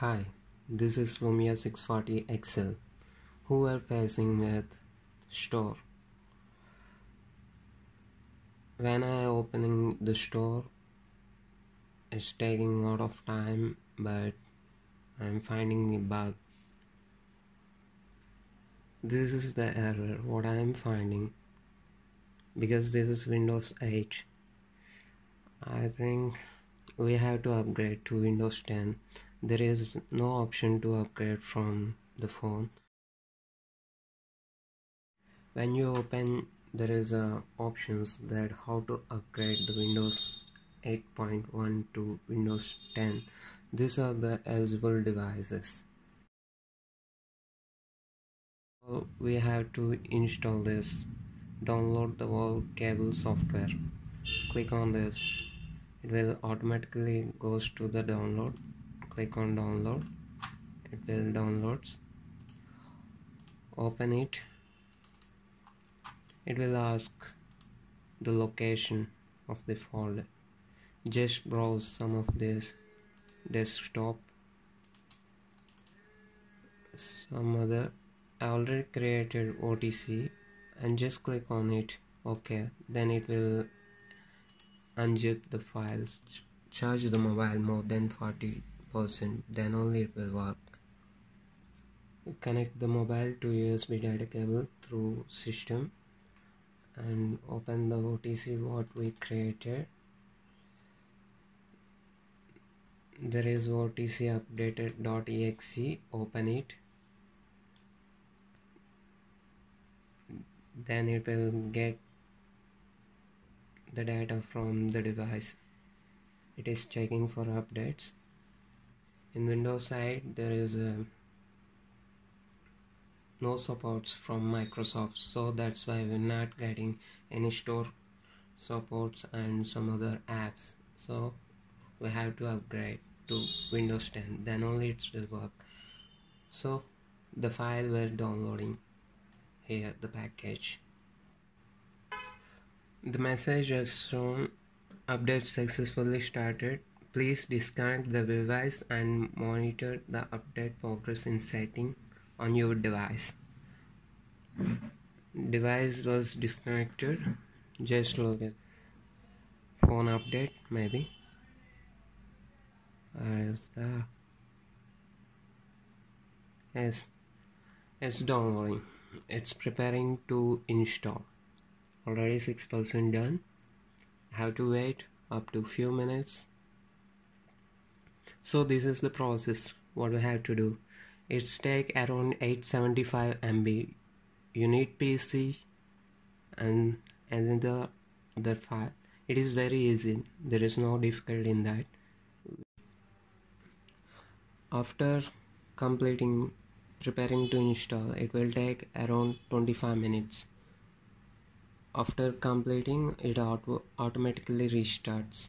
Hi, this is Lumia 640 XL who are facing with store. When I opening the store it's taking a lot of time but I'm finding a bug. This is the error what I am finding because this is Windows 8. I think we have to upgrade to Windows 10 there is no option to upgrade from the phone. When you open there is a options that how to upgrade the windows 8.1 to windows 10 these are the eligible devices. So we have to install this. Download the workable software. Click on this. It will automatically goes to the download click on download. It will downloads open it. It will ask the location of the folder. Just browse some of this desktop. Some other I already created OTC and just click on it. Okay then it will unzip the files. Charge the mobile more than 40 percent then only it will work. Connect the mobile to USB data cable through system and open the OTC what we created. There is OTC updated.exe open it. Then it will get the data from the device. It is checking for updates in Windows side there is no supports from Microsoft so that's why we're not getting any store supports and some other apps. So we have to upgrade to Windows 10 then only it will work. So the file we're downloading here the package. The message is shown. Update successfully started Please disconnect the device and monitor the update progress in setting on your device. Device was disconnected. Just look at phone update maybe. Where is the yes it's downloading it's preparing to install already 6% done have to wait up to few minutes so this is the process what we have to do. It's take around 875 MB you need PC and and the the file. It is very easy. There is no difficulty in that. After completing preparing to install it will take around 25 minutes. After completing it auto automatically restarts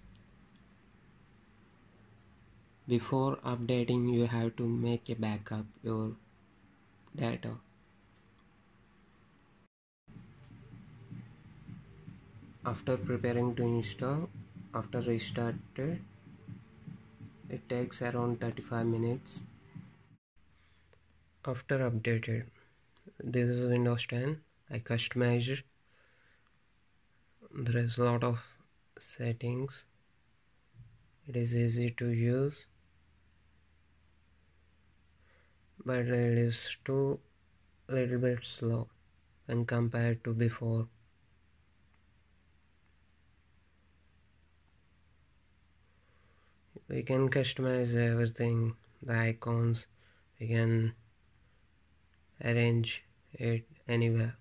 before updating you have to make a backup your data. After preparing to install after restarted it takes around 35 minutes. After updated this is windows 10 i customized there is a lot of settings. It is easy to use but it is too little bit slow when compared to before. We can customize everything the icons we can arrange it anywhere